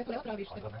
A co tu robisz? Chodzone.